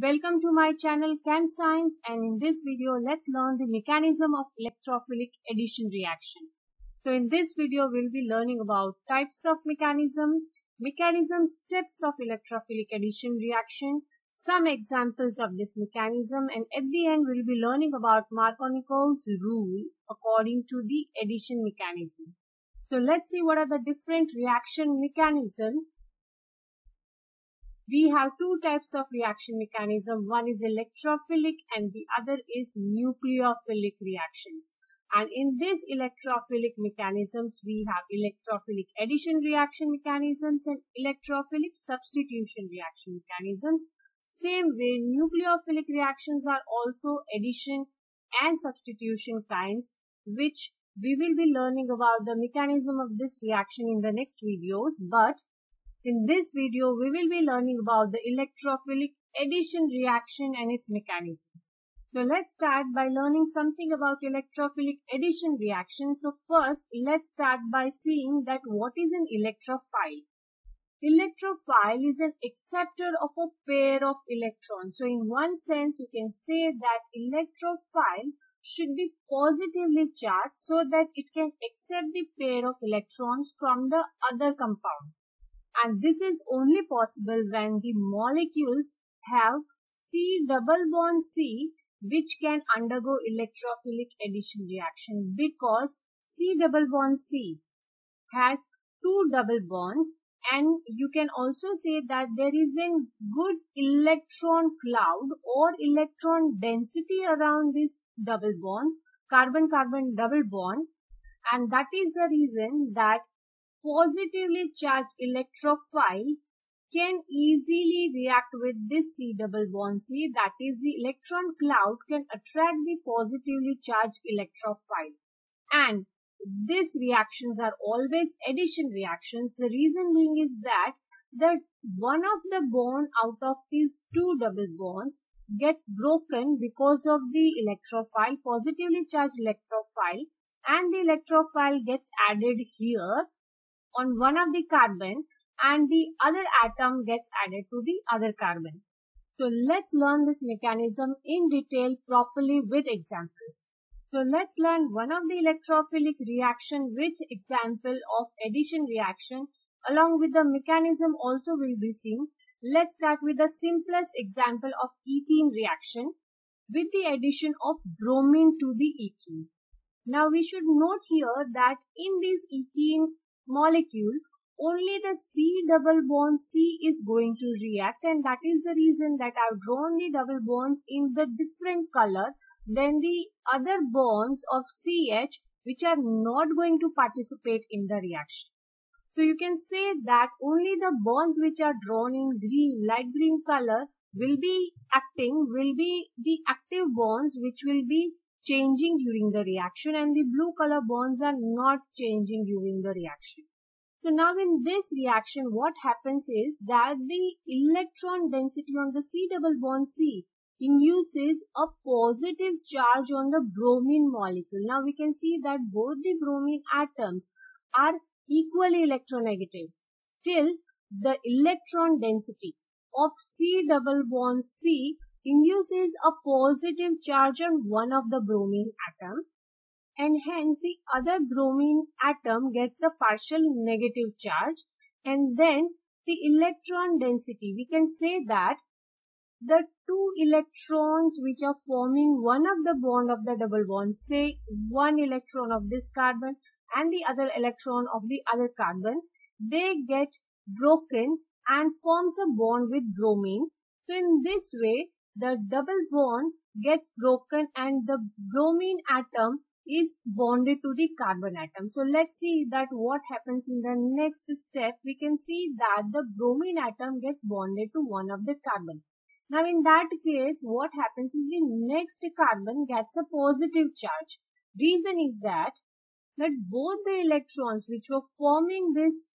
Welcome to my channel CamScience and in this video let's learn the mechanism of electrophilic addition reaction. So in this video we'll be learning about types of mechanism, mechanism steps of electrophilic addition reaction, some examples of this mechanism and at the end we'll be learning about Markovnikov's rule according to the addition mechanism. So let's see what are the different reaction mechanism we have two types of reaction mechanism. One is electrophilic and the other is nucleophilic reactions. And in these electrophilic mechanisms, we have electrophilic addition reaction mechanisms and electrophilic substitution reaction mechanisms. Same way, nucleophilic reactions are also addition and substitution kinds, which we will be learning about the mechanism of this reaction in the next videos. But in this video, we will be learning about the electrophilic addition reaction and its mechanism. So let's start by learning something about electrophilic addition reaction. So first, let's start by seeing that what is an electrophile. Electrophile is an acceptor of a pair of electrons. So in one sense, you can say that electrophile should be positively charged so that it can accept the pair of electrons from the other compound and this is only possible when the molecules have C double bond C which can undergo electrophilic addition reaction because C double bond C has two double bonds. And you can also say that there is a good electron cloud or electron density around these double bonds carbon carbon double bond. And that is the reason that positively charged electrophile can easily react with this C double bond C. That is the electron cloud can attract the positively charged electrophile. And these reactions are always addition reactions. The reason being is that that one of the bond out of these two double bonds gets broken because of the electrophile positively charged electrophile and the electrophile gets added here on one of the carbon and the other atom gets added to the other carbon. So let's learn this mechanism in detail properly with examples. So let's learn one of the electrophilic reaction with example of addition reaction along with the mechanism also will be seen. Let's start with the simplest example of ethene reaction with the addition of bromine to the ethene. Now we should note here that in this ethene molecule, only the C double bond C is going to react and that is the reason that I've drawn the double bonds in the different color than the other bonds of CH which are not going to participate in the reaction. So you can say that only the bonds which are drawn in green, light green color will be acting, will be the active bonds which will be changing during the reaction and the blue color bonds are not changing during the reaction. So now in this reaction what happens is that the electron density on the C double bond C induces a positive charge on the bromine molecule. Now we can see that both the bromine atoms are equally electronegative. Still the electron density of C double bond C induces a positive charge on one of the bromine atom and hence the other bromine atom gets the partial negative charge and then the electron density. We can say that the two electrons which are forming one of the bond of the double bond say one electron of this carbon and the other electron of the other carbon they get broken and forms a bond with bromine. So in this way the double bond gets broken and the bromine atom is bonded to the carbon atom. So let's see that what happens in the next step. We can see that the bromine atom gets bonded to one of the carbon. Now in that case, what happens is the next carbon gets a positive charge. Reason is that that both the electrons which were forming this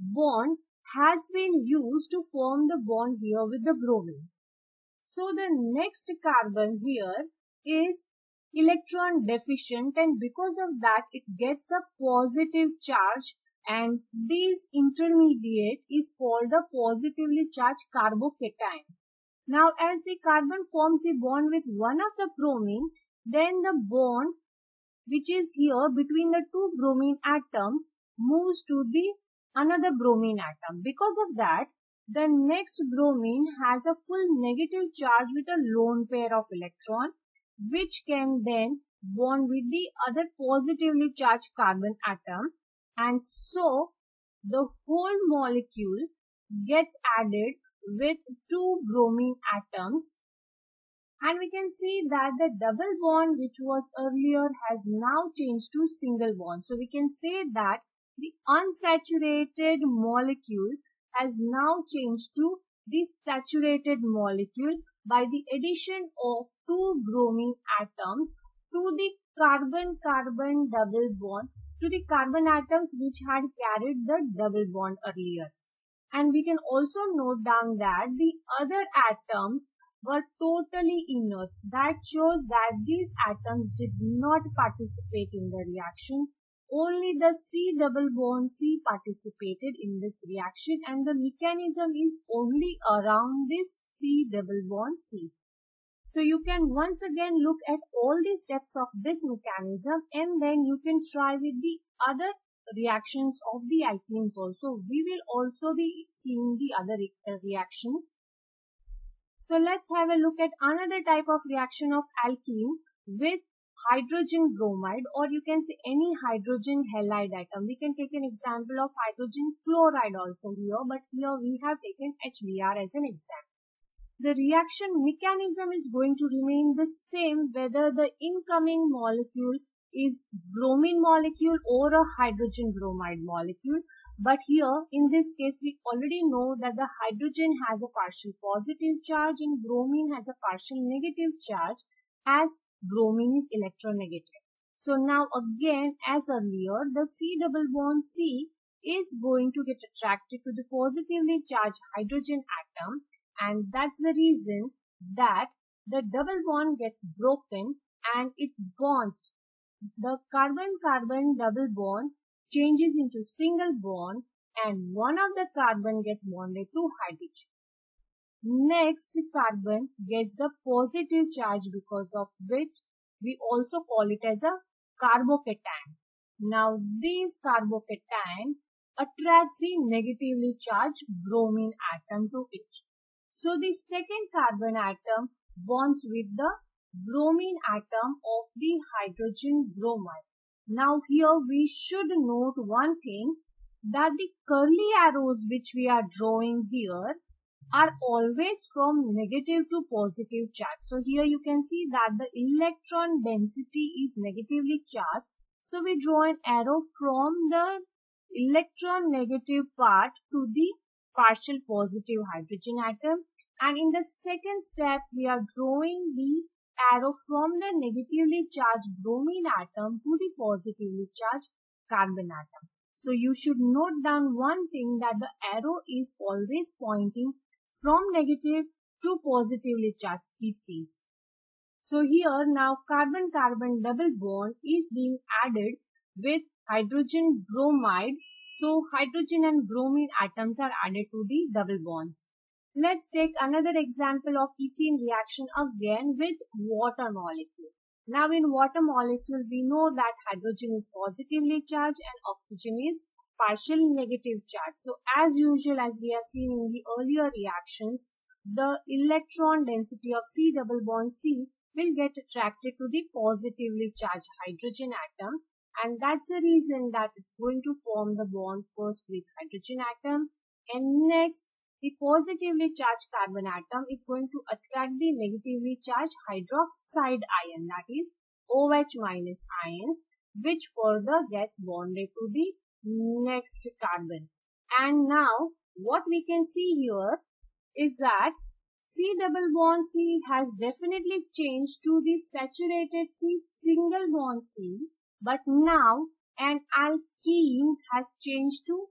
bond has been used to form the bond here with the bromine. So the next carbon here is electron deficient and because of that it gets the positive charge and this intermediate is called the positively charged carbocation. Now as the carbon forms a bond with one of the bromine, then the bond which is here between the two bromine atoms moves to the another bromine atom. Because of that, the next bromine has a full negative charge with a lone pair of electron which can then bond with the other positively charged carbon atom and so the whole molecule gets added with two bromine atoms and we can see that the double bond which was earlier has now changed to single bond. So we can say that the unsaturated molecule has now changed to the saturated molecule by the addition of two bromine atoms to the carbon-carbon double bond to the carbon atoms which had carried the double bond earlier. And we can also note down that the other atoms were totally inert. That shows that these atoms did not participate in the reaction. Only the C double bond C participated in this reaction and the mechanism is only around this C double bond C. So you can once again look at all the steps of this mechanism and then you can try with the other reactions of the alkenes also. We will also be seeing the other re uh, reactions. So let's have a look at another type of reaction of alkene with hydrogen bromide or you can say any hydrogen halide atom. We can take an example of hydrogen chloride also here but here we have taken HBr as an example. The reaction mechanism is going to remain the same whether the incoming molecule is bromine molecule or a hydrogen bromide molecule. But here in this case we already know that the hydrogen has a partial positive charge and bromine has a partial negative charge as bromine is electronegative. So now again as earlier the C double bond C is going to get attracted to the positively charged hydrogen atom and that's the reason that the double bond gets broken and it bonds. The carbon-carbon double bond changes into single bond and one of the carbon gets bonded to hydrogen. Next carbon gets the positive charge because of which we also call it as a carbocation. Now this carbocation attracts the negatively charged bromine atom to it. So the second carbon atom bonds with the bromine atom of the hydrogen bromide. Now here we should note one thing that the curly arrows which we are drawing here are always from negative to positive charge. So here you can see that the electron density is negatively charged. So we draw an arrow from the electron negative part to the partial positive hydrogen atom. And in the second step, we are drawing the arrow from the negatively charged bromine atom to the positively charged carbon atom. So you should note down one thing that the arrow is always pointing from negative to positively charged species. So here now carbon-carbon double bond is being added with hydrogen bromide. So hydrogen and bromine atoms are added to the double bonds. Let's take another example of ethene reaction again with water molecule. Now in water molecule, we know that hydrogen is positively charged and oxygen is partial negative charge. So as usual as we have seen in the earlier reactions, the electron density of C double bond C will get attracted to the positively charged hydrogen atom and that's the reason that it's going to form the bond first with hydrogen atom and next the positively charged carbon atom is going to attract the negatively charged hydroxide ion that is OH minus ions which further gets bonded to the next carbon. And now what we can see here is that C double bond C has definitely changed to the saturated C single bond C but now an alkene has changed to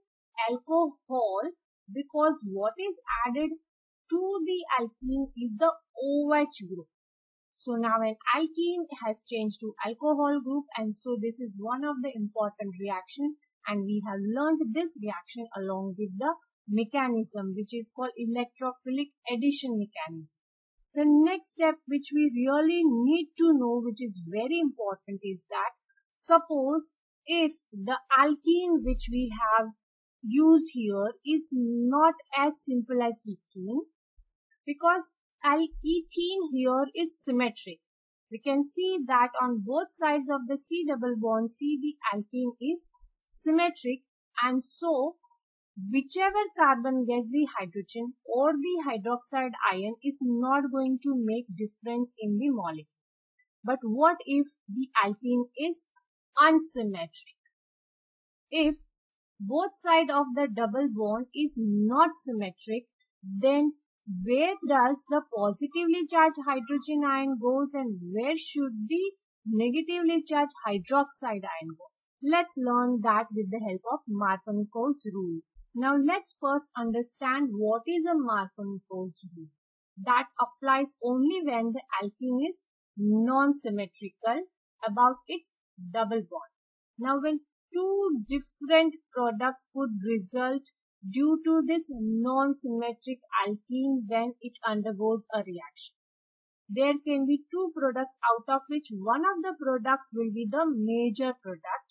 alcohol because what is added to the alkene is the OH group. So now an alkene has changed to alcohol group and so this is one of the important reaction and we have learned this reaction along with the mechanism which is called electrophilic addition mechanism. The next step which we really need to know, which is very important, is that suppose if the alkene which we have used here is not as simple as ethene because ethene here is symmetric. We can see that on both sides of the C double bond C the alkene is symmetric and so whichever carbon gets the hydrogen or the hydroxide ion is not going to make difference in the molecule. But what if the alkene is unsymmetric? If both side of the double bond is not symmetric, then where does the positively charged hydrogen ion goes and where should the negatively charged hydroxide ion go? Let's learn that with the help of Markovnikov's rule. Now let's first understand what is a Markovnikov's rule. That applies only when the alkene is non-symmetrical about its double bond. Now when two different products could result due to this non-symmetric alkene when it undergoes a reaction. There can be two products out of which one of the product will be the major product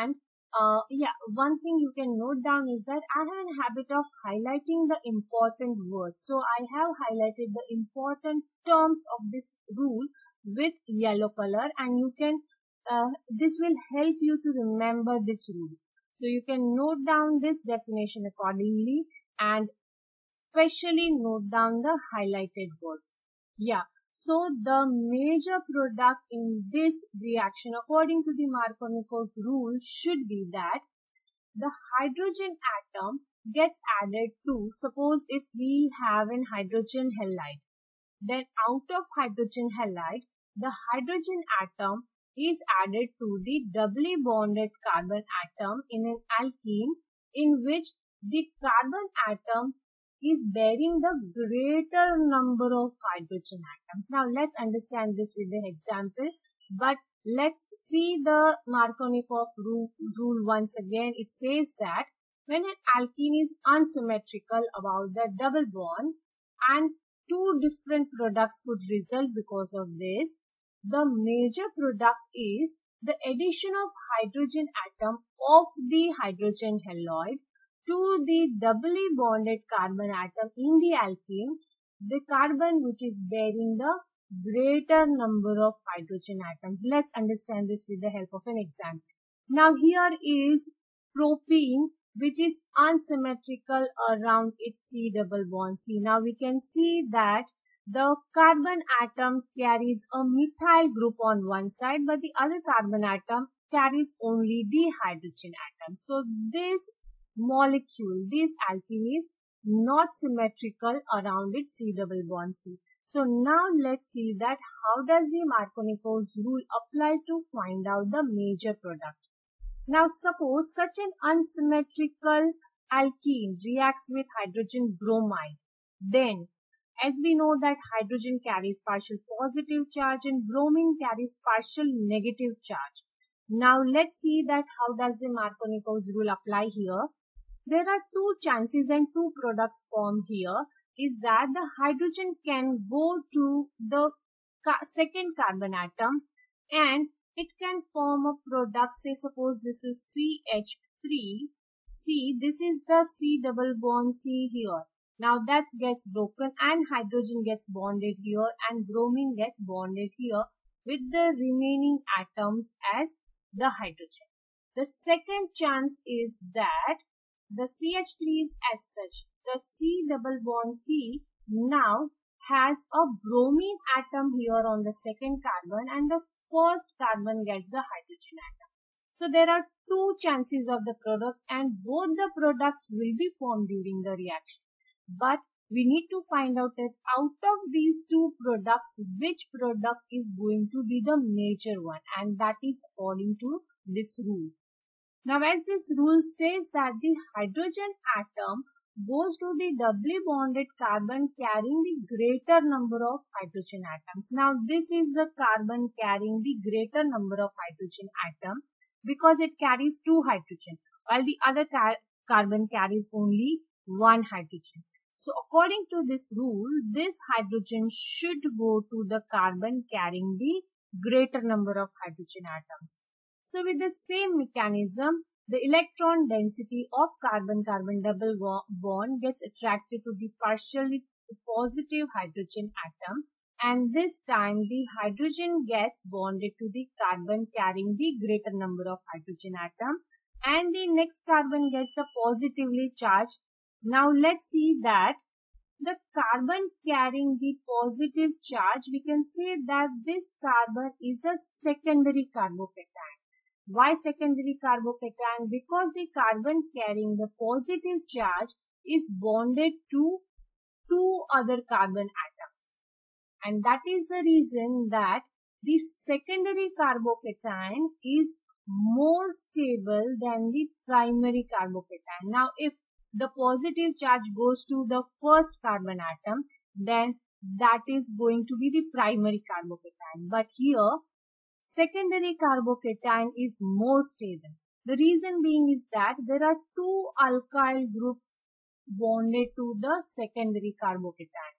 and uh, yeah, one thing you can note down is that I have a habit of highlighting the important words. So I have highlighted the important terms of this rule with yellow color and you can uh, this will help you to remember this rule. So you can note down this definition accordingly and specially note down the highlighted words. Yeah. So the major product in this reaction according to the Markovnikov's rule should be that the hydrogen atom gets added to, suppose if we have an hydrogen halide, then out of hydrogen halide, the hydrogen atom is added to the doubly bonded carbon atom in an alkene in which the carbon atom is bearing the greater number of hydrogen atoms. Now let's understand this with an example, but let's see the Markovnikov rule, rule once again. It says that when an alkene is unsymmetrical about the double bond and two different products could result because of this, the major product is the addition of hydrogen atom of the hydrogen halide to the doubly bonded carbon atom in the alkene, the carbon which is bearing the greater number of hydrogen atoms. Let's understand this with the help of an example. Now here is propene which is unsymmetrical around its C double bond C. Now we can see that the carbon atom carries a methyl group on one side, but the other carbon atom carries only the hydrogen atom. So this molecule, this alkene is not symmetrical around its C double bond C. So now let's see that how does the Markovnikov's rule applies to find out the major product. Now suppose such an unsymmetrical alkene reacts with hydrogen bromide. Then as we know that hydrogen carries partial positive charge and bromine carries partial negative charge. Now let's see that how does the Markovnikov's rule apply here. There are two chances and two products formed here is that the hydrogen can go to the second carbon atom and it can form a product say suppose this is CH3 C this is the C double bond C here now that gets broken and hydrogen gets bonded here and bromine gets bonded here with the remaining atoms as the hydrogen. The second chance is that the CH3 is as such. The C double bond C now has a bromine atom here on the second carbon and the first carbon gets the hydrogen atom. So there are two chances of the products and both the products will be formed during the reaction. But we need to find out that out of these two products, which product is going to be the major one and that is according to this rule. Now as this rule says that the hydrogen atom goes to the doubly bonded carbon carrying the greater number of hydrogen atoms. Now this is the carbon carrying the greater number of hydrogen atom because it carries two hydrogen while the other car carbon carries only one hydrogen. So according to this rule, this hydrogen should go to the carbon carrying the greater number of hydrogen atoms. So with the same mechanism, the electron density of carbon-carbon double bond gets attracted to the partially positive hydrogen atom and this time the hydrogen gets bonded to the carbon carrying the greater number of hydrogen atom and the next carbon gets the positively charged. Now let's see that the carbon carrying the positive charge, we can say that this carbon is a secondary carbocation. Why secondary carbocation? Because the carbon carrying the positive charge is bonded to two other carbon atoms. And that is the reason that the secondary carbocation is more stable than the primary carbocation. Now, if the positive charge goes to the first carbon atom, then that is going to be the primary carbocation. But here, secondary carbocation is more stable. The reason being is that there are two alkyl groups bonded to the secondary carbocation.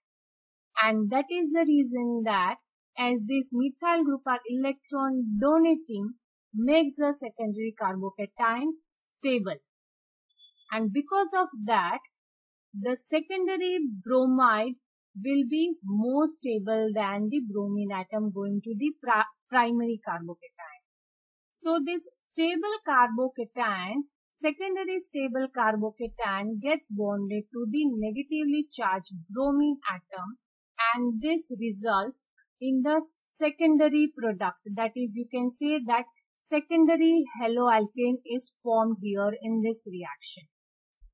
And that is the reason that as this methyl group are electron donating makes the secondary carbocation stable. And because of that, the secondary bromide will be more stable than the bromine atom going to the primary carbocation. So this stable carbocation, secondary stable carbocation gets bonded to the negatively charged bromine atom and this results in the secondary product. That is, you can say that secondary haloalkane is formed here in this reaction.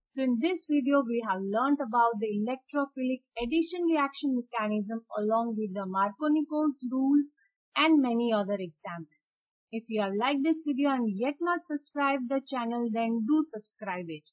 So in this video, we have learnt about the electrophilic addition reaction mechanism along with the Markovnikov's rules and many other examples. If you have liked this video and yet not subscribed the channel, then do subscribe it.